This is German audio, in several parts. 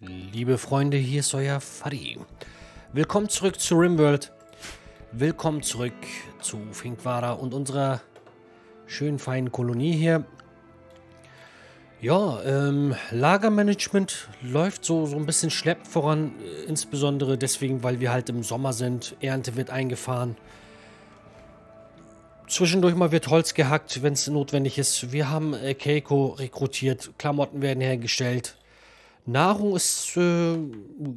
Liebe Freunde, hier ist euer Fadi. Willkommen zurück zu Rimworld. Willkommen zurück zu Finkwara und unserer schönen feinen Kolonie hier. Ja, ähm, Lagermanagement läuft so, so ein bisschen schleppend voran, äh, insbesondere deswegen, weil wir halt im Sommer sind. Ernte wird eingefahren. Zwischendurch mal wird Holz gehackt, wenn es notwendig ist. Wir haben äh, Keiko rekrutiert, Klamotten werden hergestellt. Nahrung ist äh,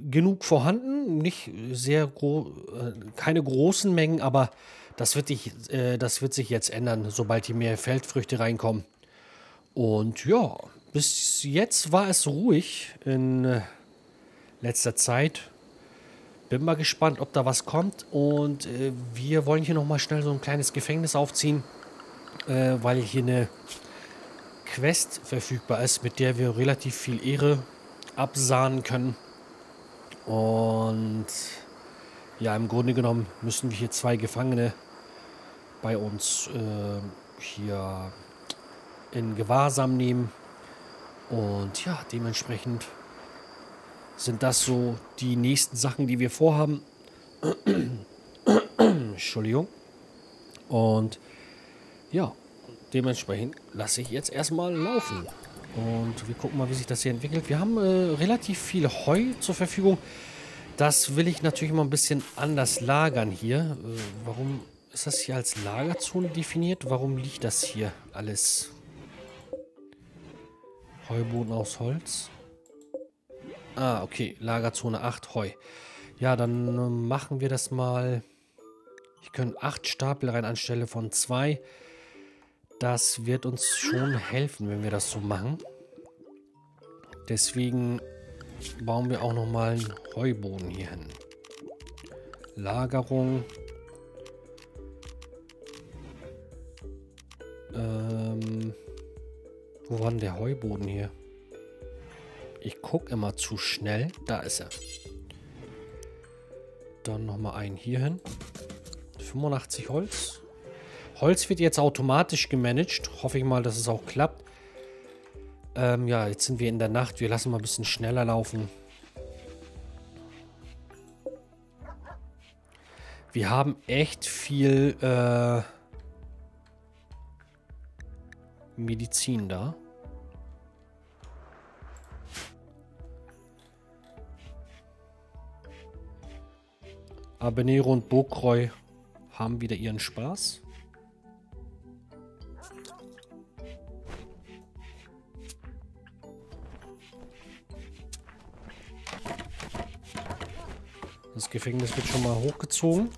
genug vorhanden, nicht sehr gro äh, keine großen Mengen, aber das wird, dich, äh, das wird sich jetzt ändern, sobald hier mehr Feldfrüchte reinkommen. Und ja, bis jetzt war es ruhig in äh, letzter Zeit. Bin mal gespannt, ob da was kommt. Und äh, wir wollen hier nochmal schnell so ein kleines Gefängnis aufziehen, äh, weil hier eine Quest verfügbar ist, mit der wir relativ viel Ehre absahnen können. Und ja, im Grunde genommen müssen wir hier zwei Gefangene bei uns äh, hier in Gewahrsam nehmen. Und ja, dementsprechend sind das so die nächsten Sachen, die wir vorhaben. Entschuldigung. Und ja, dementsprechend lasse ich jetzt erstmal laufen. Und wir gucken mal, wie sich das hier entwickelt. Wir haben äh, relativ viel Heu zur Verfügung. Das will ich natürlich mal ein bisschen anders lagern hier. Äh, warum ist das hier als Lagerzone definiert? Warum liegt das hier alles? Heuboden aus Holz. Ah, okay. Lagerzone 8 Heu. Ja, dann äh, machen wir das mal. Ich könnte 8 Stapel rein anstelle von 2. Das wird uns schon helfen, wenn wir das so machen. Deswegen bauen wir auch nochmal einen Heuboden hier hin. Lagerung. Ähm, wo war denn der Heuboden hier? Ich gucke immer zu schnell. Da ist er. Dann nochmal einen hier hin. 85 Holz. Holz wird jetzt automatisch gemanagt. Hoffe ich mal, dass es auch klappt. Ähm, ja, jetzt sind wir in der Nacht. Wir lassen mal ein bisschen schneller laufen. Wir haben echt viel äh, Medizin da. Abenero und Bokreu haben wieder ihren Spaß. Das Gefängnis wird schon mal hochgezogen.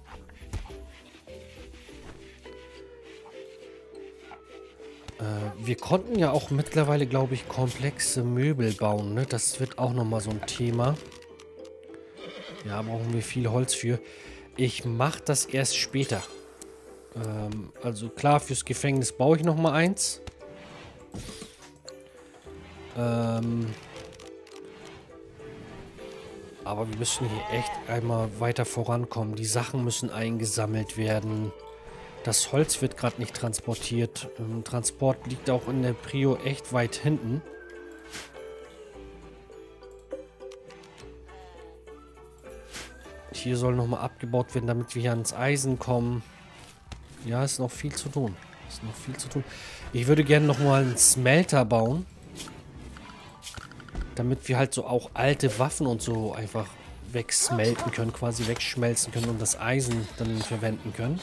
Äh, wir konnten ja auch mittlerweile, glaube ich, komplexe Möbel bauen. Ne? Das wird auch nochmal so ein Thema. Ja, brauchen wir viel Holz für. Ich mache das erst später. Ähm, also klar, fürs Gefängnis baue ich nochmal eins. Ähm, aber wir müssen hier echt einmal weiter vorankommen. Die Sachen müssen eingesammelt werden. Das Holz wird gerade nicht transportiert. Ähm, Transport liegt auch in der Prio echt weit hinten. Hier soll nochmal abgebaut werden, damit wir hier ans Eisen kommen. Ja, ist noch viel zu tun. Ist noch viel zu tun. Ich würde gerne nochmal einen Smelter bauen damit wir halt so auch alte Waffen und so einfach wegsmelten können, quasi wegschmelzen können und das Eisen dann verwenden können.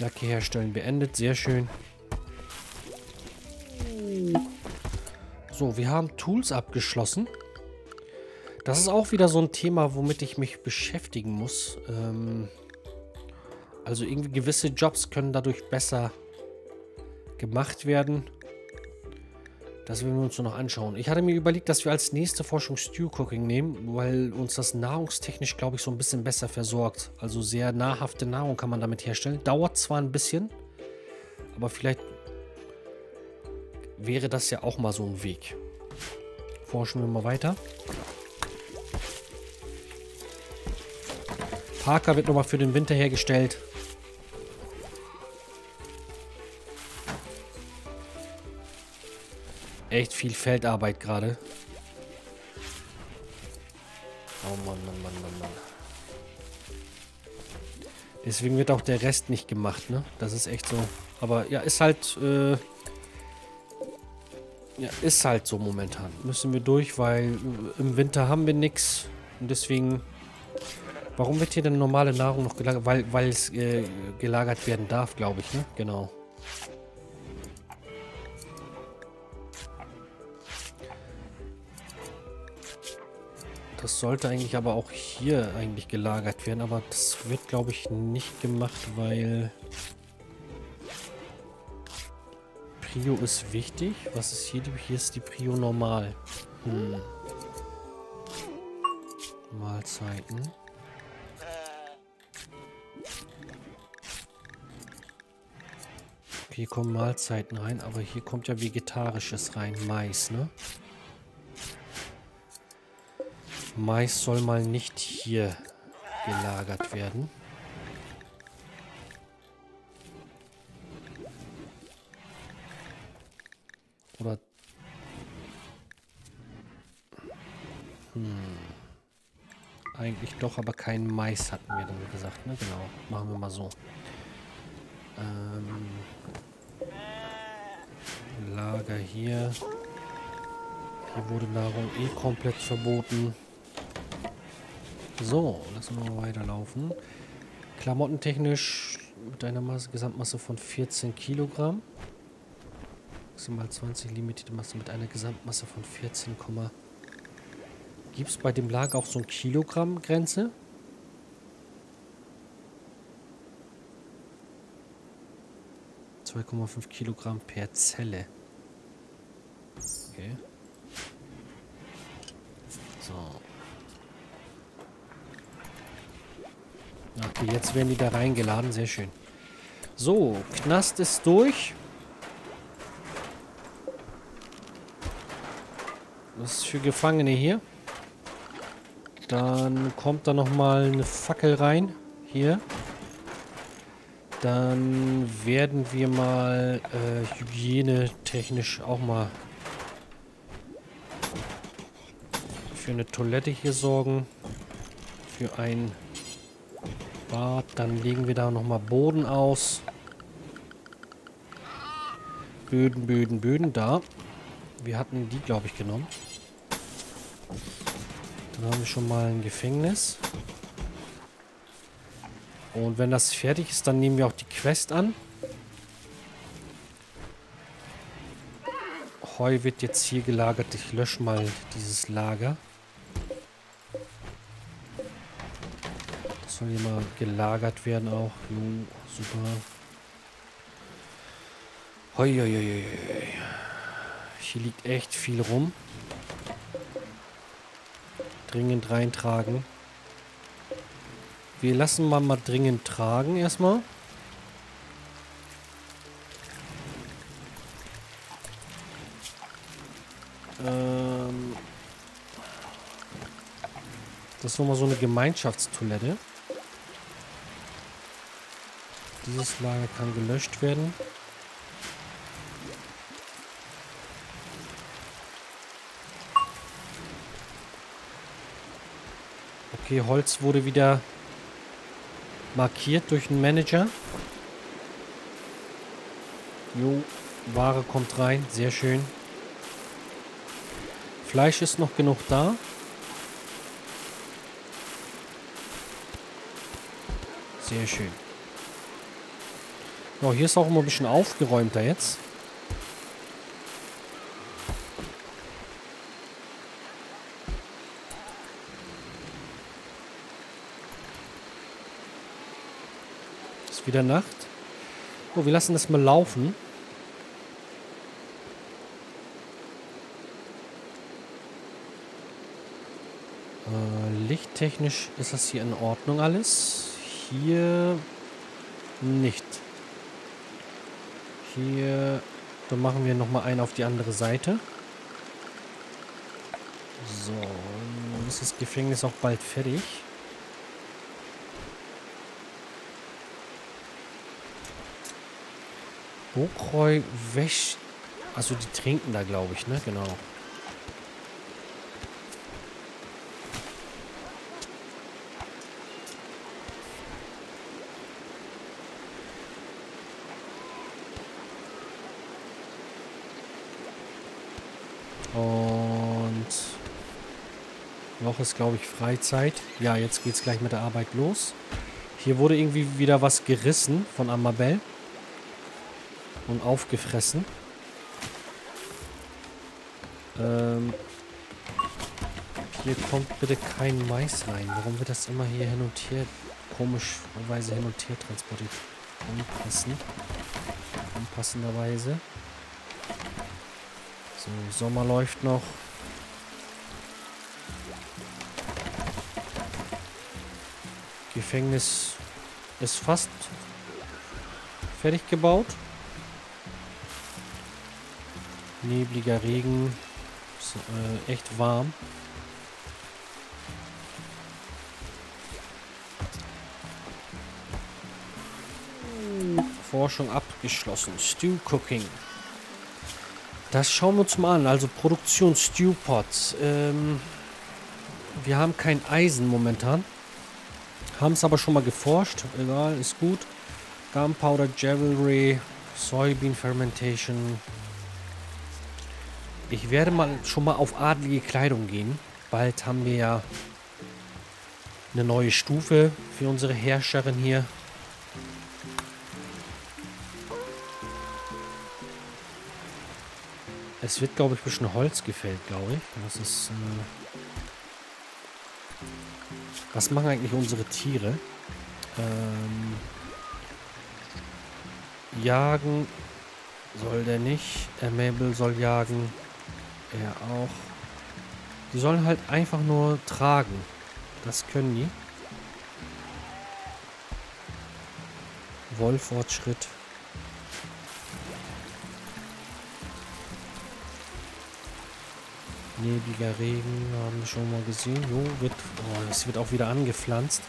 Jacke herstellen beendet, sehr schön. So, wir haben Tools abgeschlossen. Das ist auch wieder so ein Thema, womit ich mich beschäftigen muss. Ähm also irgendwie gewisse Jobs können dadurch besser gemacht werden. Das werden wir uns noch anschauen. Ich hatte mir überlegt, dass wir als nächste Forschung Stew Cooking nehmen, weil uns das nahrungstechnisch, glaube ich, so ein bisschen besser versorgt. Also sehr nahrhafte Nahrung kann man damit herstellen. Dauert zwar ein bisschen, aber vielleicht wäre das ja auch mal so ein Weg. Forschen wir mal weiter. Parker wird nochmal für den Winter hergestellt. Echt viel Feldarbeit gerade. Oh Mann, Mann, Mann, Mann, Mann. Deswegen wird auch der Rest nicht gemacht, ne? Das ist echt so. Aber ja, ist halt, äh, ja, ist halt so momentan. Müssen wir durch, weil im Winter haben wir nichts. Und deswegen, warum wird hier denn normale Nahrung noch gelagert? Weil, weil es äh, gelagert werden darf, glaube ich, ne? Genau. Das sollte eigentlich aber auch hier eigentlich gelagert werden, aber das wird, glaube ich, nicht gemacht, weil Prio ist wichtig. Was ist hier? Hier ist die Prio normal. Hm. Mahlzeiten. Hier kommen Mahlzeiten rein, aber hier kommt ja Vegetarisches rein. Mais, ne? Mais soll mal nicht hier gelagert werden. Oder... Hm. Eigentlich doch, aber kein Mais hatten wir dann gesagt, ne? Genau. Machen wir mal so. Ähm... Lager hier. Hier wurde Nahrung eh komplett verboten. So, lassen wir mal weiterlaufen. Klamottentechnisch mit einer Masse, Gesamtmasse von 14 Kilogramm. Maximal 20 limitierte Masse mit einer Gesamtmasse von 14, Gibt es bei dem Lager auch so ein Kilogramm-Grenze? ...2,5 Kilogramm per Zelle. Okay. Okay, jetzt werden die da reingeladen. Sehr schön. So, Knast ist durch. Das ist für Gefangene hier. Dann kommt da nochmal eine Fackel rein. Hier. Dann werden wir mal äh, hygienetechnisch auch mal für eine Toilette hier sorgen. Für ein Bad. Dann legen wir da nochmal Boden aus. Böden, Böden, Böden. Da. Wir hatten die, glaube ich, genommen. Dann haben wir schon mal ein Gefängnis. Und wenn das fertig ist, dann nehmen wir auch die Quest an. Heu wird jetzt hier gelagert. Ich lösche mal dieses Lager. Soll hier mal gelagert werden auch. Jo, super. Hoi, hoi, hoi, Hier liegt echt viel rum. Dringend reintragen. Wir lassen mal mal dringend tragen erstmal. Ähm das ist nochmal so eine Gemeinschaftstoilette. Dieses Lager kann gelöscht werden. Okay, Holz wurde wieder markiert durch den Manager. Jo, Ware kommt rein. Sehr schön. Fleisch ist noch genug da. Sehr schön. Oh, hier ist auch immer ein bisschen aufgeräumter jetzt. Ist wieder Nacht. Oh, wir lassen das mal laufen. Äh, lichttechnisch ist das hier in Ordnung alles. Hier nicht. Hier dann machen wir nochmal einen auf die andere Seite. So, dann ist das Gefängnis auch bald fertig. Bokroi Wäsch... Also die trinken da, glaube ich, ne? Genau. Und noch ist, glaube ich, Freizeit. Ja, jetzt geht es gleich mit der Arbeit los. Hier wurde irgendwie wieder was gerissen von Amabel. Und aufgefressen. Ähm, hier kommt bitte kein Mais rein. Warum wird das immer hier hin und her komischweise hin und her transportiert? Unpassend. Unpassenderweise. So, Sommer läuft noch. Gefängnis ist fast fertig gebaut. Nebliger Regen. Ist, äh, echt warm. Forschung abgeschlossen. Stew Cooking. Das schauen wir uns mal an. Also Produktion Stewpots. Ähm, wir haben kein Eisen momentan. Haben es aber schon mal geforscht. Egal, ist gut. Gunpowder, Jewelry, Soybean Fermentation. Ich werde mal schon mal auf adlige Kleidung gehen. Bald haben wir ja eine neue Stufe für unsere Herrscherin hier. Es wird, glaube ich, ein bisschen Holz gefällt, glaube ich. Das ist... Äh was machen eigentlich unsere Tiere? Ähm jagen soll der nicht. Der Mabel soll jagen. Er auch. Die sollen halt einfach nur tragen. Das können die. Wollfortschritt. Nebliger Regen haben wir schon mal gesehen. Jo, wird, oh, es wird auch wieder angepflanzt.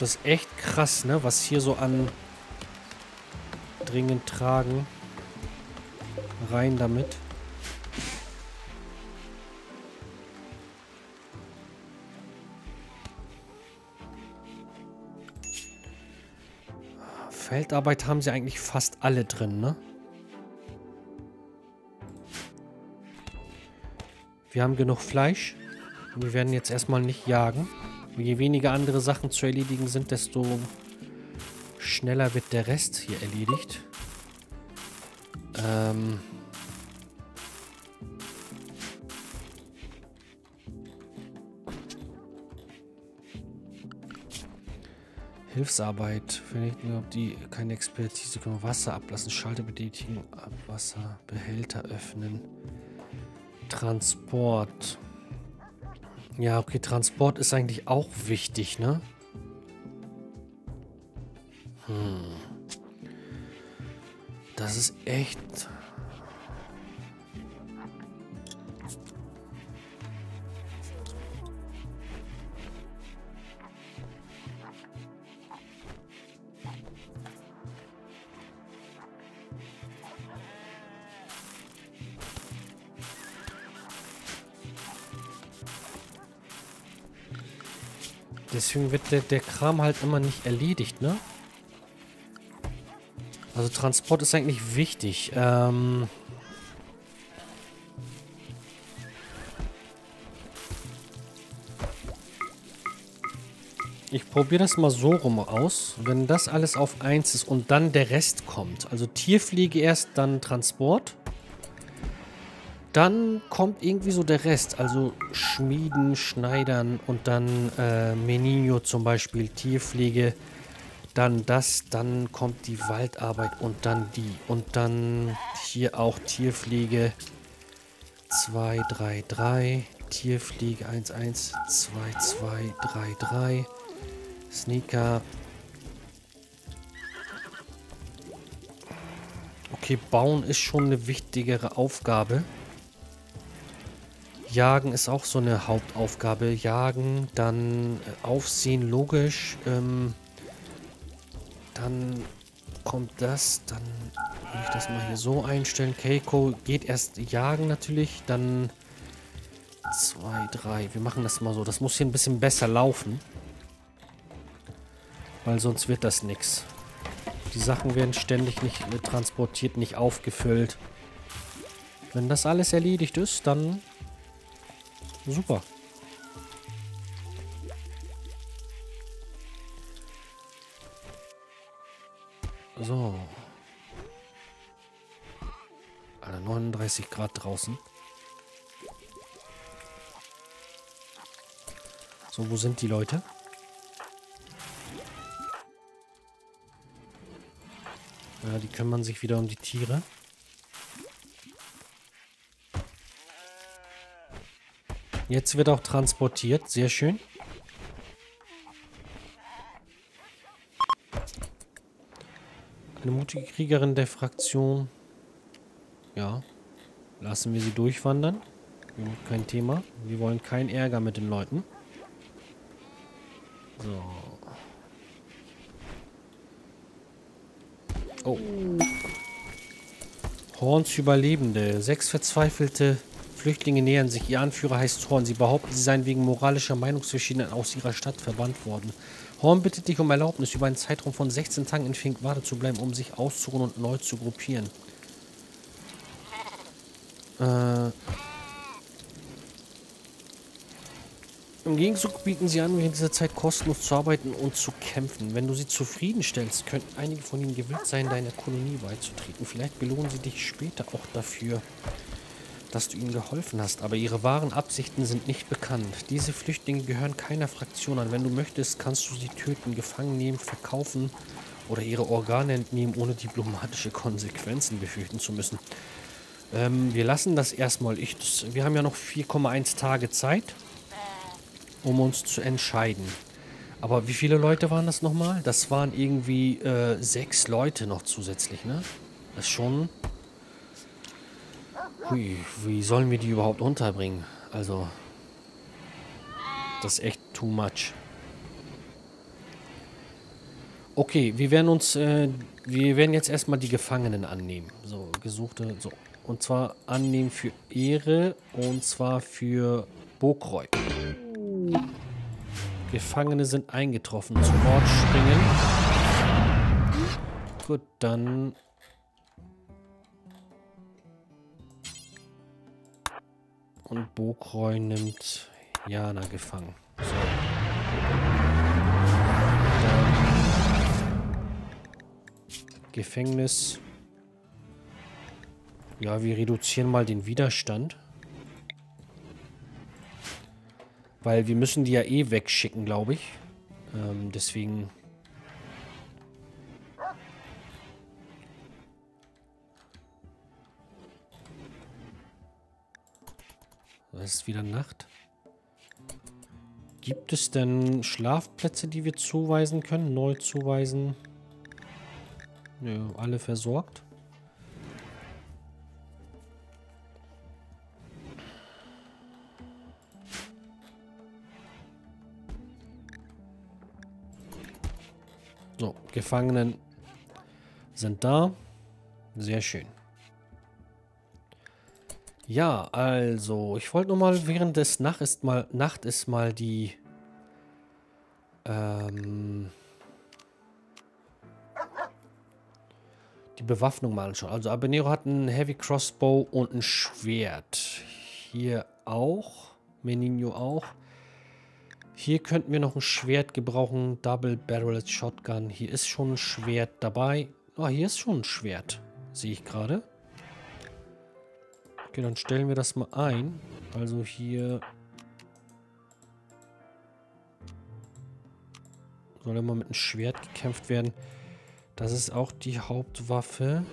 Das ist echt krass, ne? Was hier so an dringend tragen. Rein damit. Feldarbeit haben sie eigentlich fast alle drin, ne? Wir haben genug Fleisch. Wir werden jetzt erstmal nicht jagen. Je weniger andere Sachen zu erledigen sind, desto schneller wird der Rest hier erledigt. Ähm... Hilfsarbeit. Vernichten, ob die keine Expertise können. Wasser ablassen, Schalter betätigen, Abwasserbehälter öffnen. Transport. Ja, okay, Transport ist eigentlich auch wichtig, ne? Hm. Das ist echt Deswegen wird der, der Kram halt immer nicht erledigt, ne? Also Transport ist eigentlich wichtig. Ähm... Ich probiere das mal so rum aus. Wenn das alles auf 1 ist und dann der Rest kommt. Also Tierpflege erst, dann Transport. Dann kommt irgendwie so der Rest, also Schmieden, Schneidern und dann äh, Menino zum Beispiel, Tierpflege. Dann das, dann kommt die Waldarbeit und dann die. Und dann hier auch Tierpflege 2, 3, 3. Tierpflege 1, 1, 2, 2, 3, 3. Sneaker. Okay, bauen ist schon eine wichtigere Aufgabe. Jagen ist auch so eine Hauptaufgabe. Jagen, dann äh, Aufsehen, logisch. Ähm, dann kommt das. Dann will ich das mal hier so einstellen. Keiko geht erst jagen natürlich. Dann zwei, drei. Wir machen das mal so. Das muss hier ein bisschen besser laufen. Weil sonst wird das nichts. Die Sachen werden ständig nicht äh, transportiert, nicht aufgefüllt. Wenn das alles erledigt ist, dann super. So. Alter, 39 Grad draußen. So, wo sind die Leute? Ja, die kümmern sich wieder um die Tiere. Jetzt wird auch transportiert. Sehr schön. Eine mutige Kriegerin der Fraktion. Ja. Lassen wir sie durchwandern. Kein Thema. Wir wollen keinen Ärger mit den Leuten. So. Oh. Horns Überlebende. Sechs verzweifelte Flüchtlinge nähern sich. Ihr Anführer heißt Horn. Sie behaupten, sie seien wegen moralischer Meinungsverschiedenheit aus ihrer Stadt verbannt worden. Horn bittet dich um Erlaubnis, über einen Zeitraum von 16 Tagen in Finkwade zu bleiben, um sich auszuruhen und neu zu gruppieren. Äh, Im Gegenzug bieten sie an, während dieser Zeit kostenlos zu arbeiten und zu kämpfen. Wenn du sie zufriedenstellst, könnten einige von ihnen gewillt sein, deiner Kolonie beizutreten. Vielleicht belohnen sie dich später auch dafür, dass du ihnen geholfen hast. Aber ihre wahren Absichten sind nicht bekannt. Diese Flüchtlinge gehören keiner Fraktion an. Wenn du möchtest, kannst du sie töten, gefangen nehmen, verkaufen oder ihre Organe entnehmen, ohne diplomatische Konsequenzen befürchten zu müssen. Ähm, wir lassen das erstmal. Ich, das, wir haben ja noch 4,1 Tage Zeit um uns zu entscheiden. Aber wie viele Leute waren das nochmal? Das waren irgendwie äh, sechs Leute noch zusätzlich, ne? Das ist schon... Hui, wie sollen wir die überhaupt unterbringen? Also... Das ist echt too much. Okay, wir werden uns... Äh, wir werden jetzt erstmal die Gefangenen annehmen. So, gesuchte... So. Und zwar annehmen für Ehre und zwar für Bokreu. Gefangene sind eingetroffen. Zu Ort springen. Gut, dann... Und Bokroy nimmt Jana gefangen. So. Gefängnis. Ja, wir reduzieren mal den Widerstand. Weil wir müssen die ja eh wegschicken, glaube ich. Ähm, deswegen... Ist wieder Nacht. Gibt es denn Schlafplätze, die wir zuweisen können? Neu zuweisen? Nö, alle versorgt. So, Gefangenen sind da. Sehr schön. Ja, also, ich wollte nochmal während des Nacht ist mal, Nacht ist mal die ähm, die Bewaffnung mal anschauen. Also Abenero hat ein Heavy Crossbow und ein Schwert. Hier auch. Menino auch. Hier könnten wir noch ein Schwert gebrauchen. Double Barrel Shotgun. Hier ist schon ein Schwert dabei. Ah, hier ist schon ein Schwert. Sehe ich gerade. Okay, dann stellen wir das mal ein. Also hier... Soll immer mit einem Schwert gekämpft werden. Das ist auch die Hauptwaffe.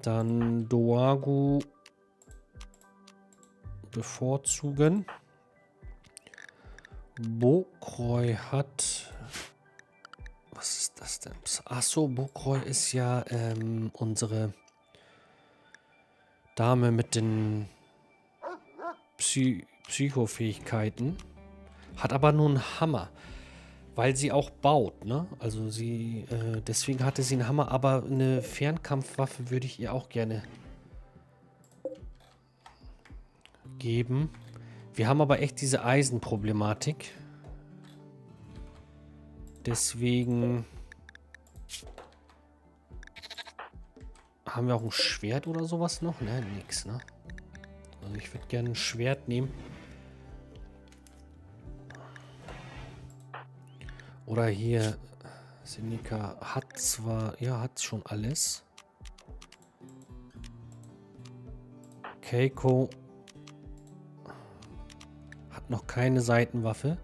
Dann Doagu bevorzugen. Bokroi hat... Was ist das denn? Achso, Bokroi ist ja ähm, unsere Dame mit den Psy Psychofähigkeiten. Hat aber nur einen Hammer. Weil sie auch baut, ne? Also sie, äh, deswegen hatte sie einen Hammer, aber eine Fernkampfwaffe würde ich ihr auch gerne geben. Wir haben aber echt diese Eisenproblematik. Deswegen haben wir auch ein Schwert oder sowas noch? Ne, nix, ne? Also ich würde gerne ein Schwert nehmen. Oder hier, Senika hat zwar, ja, hat schon alles. Keiko hat noch keine Seitenwaffe.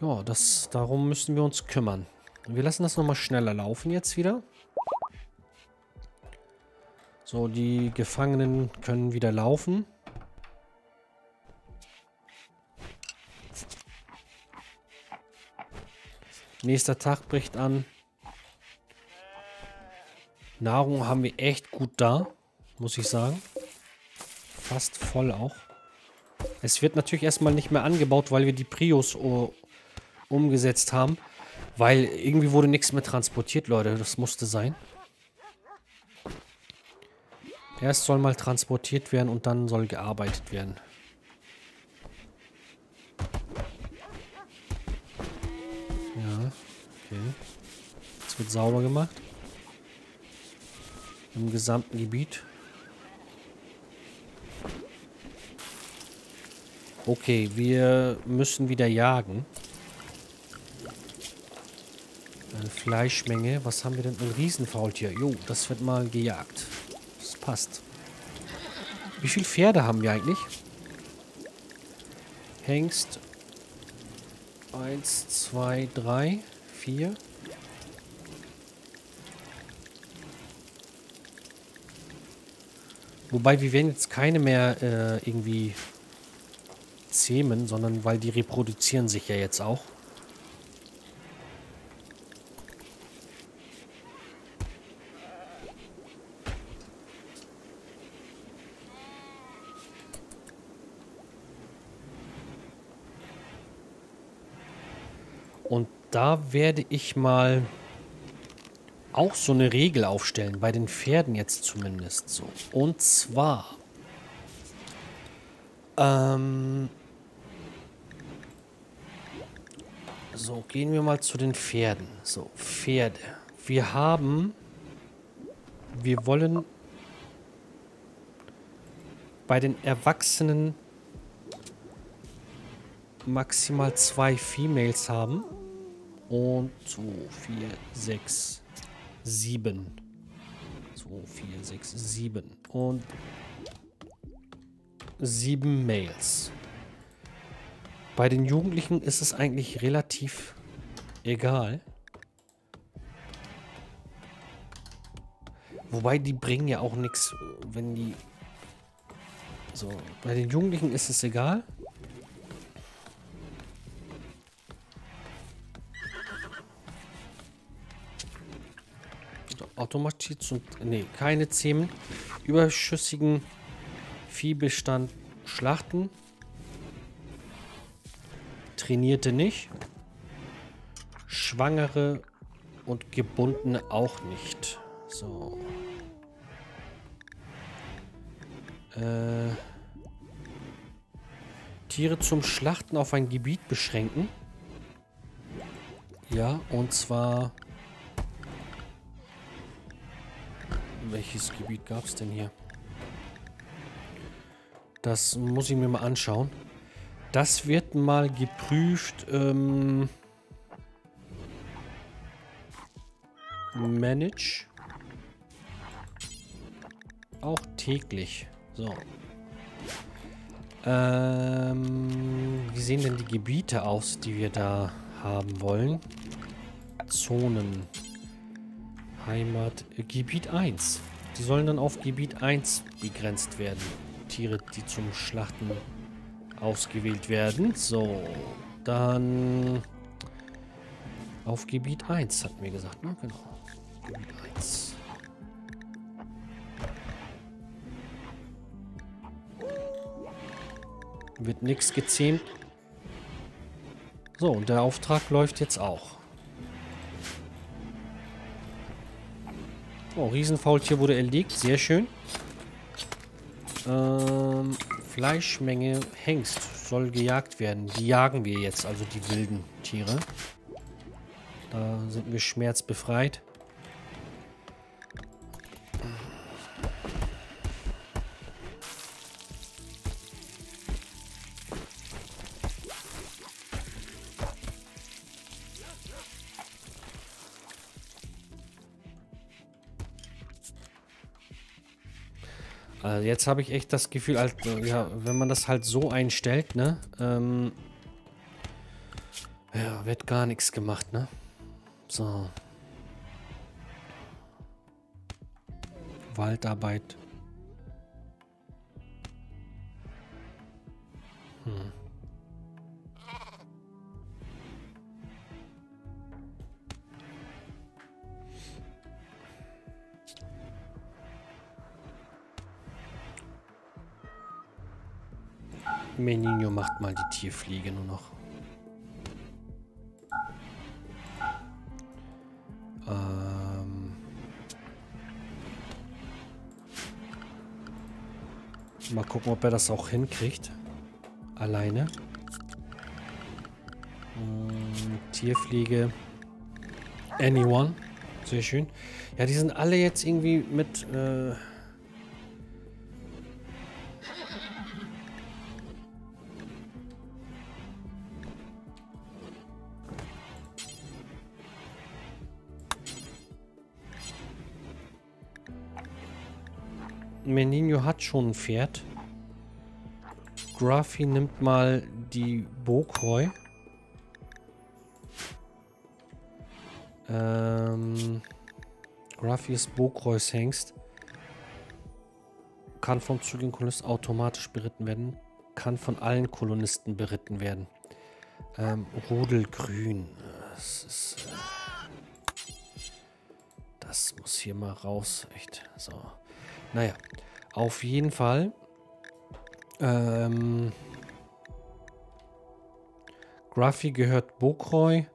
Ja, das, darum müssen wir uns kümmern. Wir lassen das nochmal schneller laufen jetzt wieder. So, die Gefangenen können wieder laufen. Nächster Tag bricht an. Nahrung haben wir echt gut da, muss ich sagen. Fast voll auch. Es wird natürlich erstmal nicht mehr angebaut, weil wir die Prius umgesetzt haben. Weil irgendwie wurde nichts mehr transportiert, Leute. Das musste sein. Erst soll mal transportiert werden und dann soll gearbeitet werden. Ja, okay. Es wird sauber gemacht. Im gesamten Gebiet. Okay, wir müssen wieder jagen. Eine Fleischmenge. Was haben wir denn? Ein Riesenfaultier. Jo, das wird mal gejagt passt. Wie viele Pferde haben wir eigentlich? Hengst. Eins, zwei, drei, vier. Wobei wir werden jetzt keine mehr äh, irgendwie zähmen, sondern weil die reproduzieren sich ja jetzt auch. Werde ich mal auch so eine Regel aufstellen, bei den Pferden jetzt zumindest so. Und zwar, ähm, so, gehen wir mal zu den Pferden. So, Pferde. Wir haben, wir wollen bei den Erwachsenen maximal zwei Females haben. Und 2, 4, 6, 7. 2, 4, 6, 7. Und 7 Males. Bei den Jugendlichen ist es eigentlich relativ egal. Wobei die bringen ja auch nichts, wenn die... So, bei den Jugendlichen ist es egal. Automatiz und nee, keine zähmen überschüssigen Viehbestand schlachten. Trainierte nicht. Schwangere und gebundene auch nicht. So. Äh, Tiere zum Schlachten auf ein Gebiet beschränken. Ja, und zwar Welches Gebiet gab es denn hier? Das muss ich mir mal anschauen. Das wird mal geprüft. Ähm, manage. Auch täglich. So. Ähm, wie sehen denn die Gebiete aus, die wir da haben wollen? Zonen. Heimatgebiet äh, 1. Die sollen dann auf Gebiet 1 begrenzt werden. Tiere, die zum Schlachten ausgewählt werden. So, dann auf Gebiet 1, hat mir gesagt, ne? Genau. Gebiet 1. Wird nichts gezähmt. So, und der Auftrag läuft jetzt auch. Oh, Riesenfaultier wurde erlegt. Sehr schön. Ähm, Fleischmenge Hengst soll gejagt werden. Die jagen wir jetzt, also die wilden Tiere. Da sind wir schmerzbefreit. Also jetzt habe ich echt das Gefühl, halt, ja, wenn man das halt so einstellt, ne, ähm, ja, wird gar nichts gemacht, ne? So. Waldarbeit. Hm. Menino macht mal die Tierfliege nur noch. Ähm mal gucken, ob er das auch hinkriegt. Alleine. Ähm, Tierfliege. Anyone. Sehr schön. Ja, die sind alle jetzt irgendwie mit... Äh Hat schon ein Pferd. Gruffy nimmt mal die Bokroi. Ähm, Gruffy ist Bokrois Hengst. Kann vom zügigen Kolonist automatisch beritten werden. Kann von allen Kolonisten beritten werden. Ähm, Rudelgrün. Das ist... Äh, das muss hier mal raus. Echt. So. Naja, auf jeden Fall. Ähm, Gruffy gehört Bokroy.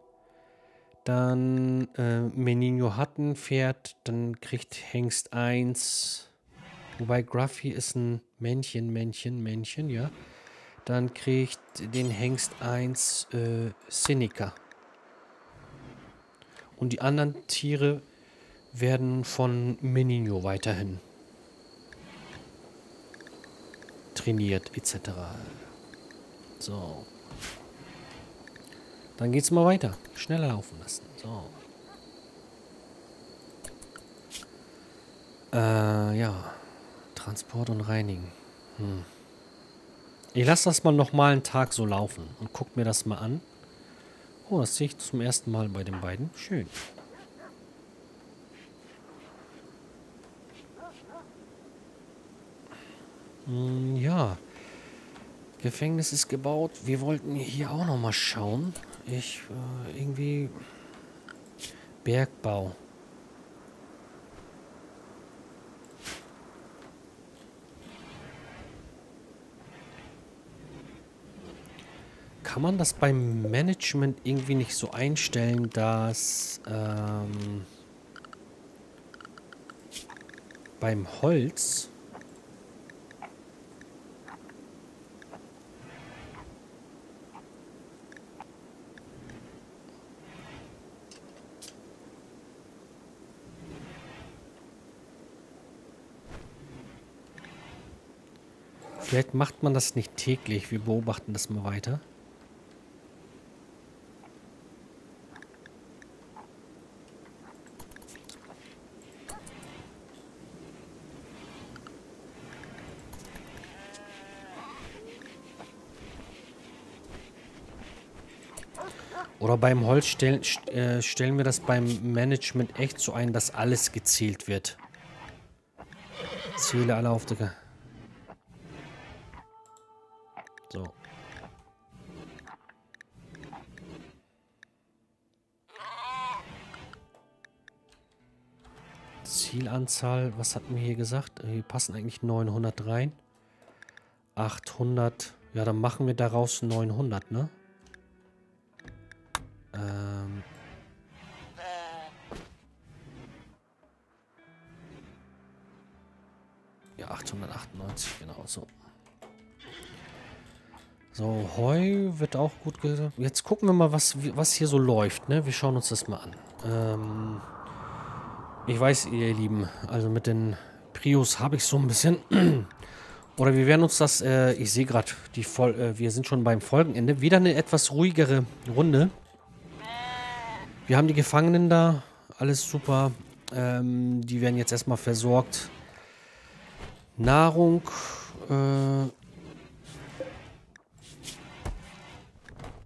Dann äh, Menino ein Pferd. Dann kriegt Hengst 1. Wobei Gruffy ist ein Männchen, Männchen, Männchen, ja. Dann kriegt den Hengst 1 äh, Seneca. Und die anderen Tiere werden von Menino weiterhin trainiert etc. So. Dann geht's mal weiter. Schneller laufen lassen. So. Äh, ja. Transport und Reinigen. Hm. Ich lasse das mal noch mal einen Tag so laufen und guck mir das mal an. Oh, das sehe ich zum ersten Mal bei den beiden. Schön. Hm, ja. Gefängnis ist gebaut. Wir wollten hier auch noch mal schauen. Ich, äh, irgendwie... Bergbau. Kann man das beim Management irgendwie nicht so einstellen, dass ähm, beim Holz Vielleicht macht man das nicht täglich. Wir beobachten das mal weiter. Oder beim Holz stellen, äh, stellen wir das beim Management echt so ein, dass alles gezählt wird. Ziele alle auf der... Zielanzahl, was hatten wir hier gesagt? Hier passen eigentlich 900 rein. 800, Ja, dann machen wir daraus 900, ne? Ähm... Ja, 898, genau so. So, Heu wird auch gut Jetzt gucken wir mal, was, was hier so läuft, ne? Wir schauen uns das mal an. Ähm, ich weiß, ihr Lieben, also mit den Prius habe ich so ein bisschen... Oder wir werden uns das... Äh, ich sehe gerade, äh, wir sind schon beim Folgenende. Wieder eine etwas ruhigere Runde. Wir haben die Gefangenen da. Alles super. Ähm, die werden jetzt erstmal versorgt. Nahrung... Äh,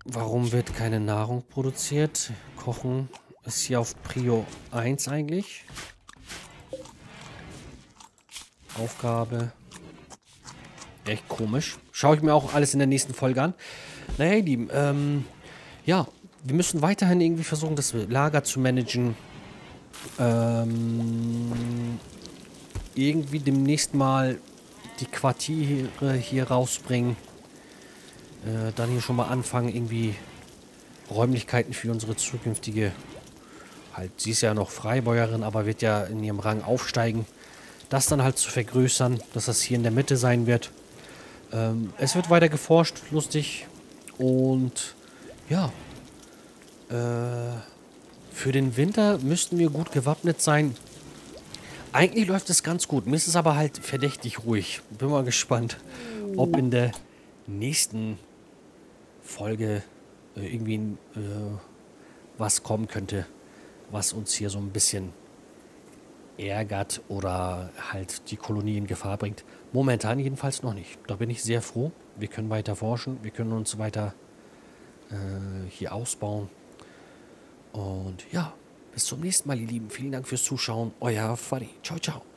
Warum wird keine Nahrung produziert? Kochen ist hier auf Prio 1 eigentlich. Aufgabe. Echt komisch. Schaue ich mir auch alles in der nächsten Folge an. Naja, ihr Lieben, ähm, ja, wir müssen weiterhin irgendwie versuchen, das Lager zu managen. Ähm, irgendwie demnächst mal die Quartiere hier rausbringen. Äh, dann hier schon mal anfangen, irgendwie Räumlichkeiten für unsere zukünftige, halt, sie ist ja noch Freibäuerin, aber wird ja in ihrem Rang aufsteigen. Das dann halt zu vergrößern, dass das hier in der Mitte sein wird. Ähm, es wird weiter geforscht, lustig. Und ja, äh, für den Winter müssten wir gut gewappnet sein. Eigentlich läuft es ganz gut. Mir ist es aber halt verdächtig ruhig. Bin mal gespannt, ob in der nächsten Folge äh, irgendwie äh, was kommen könnte, was uns hier so ein bisschen ärgert oder halt die Kolonie in Gefahr bringt. Momentan jedenfalls noch nicht. Da bin ich sehr froh. Wir können weiter forschen, wir können uns weiter äh, hier ausbauen. Und ja, bis zum nächsten Mal, ihr Lieben. Vielen Dank fürs Zuschauen. Euer Fadi. Ciao, ciao.